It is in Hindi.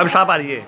अब साफ़ आ रही है।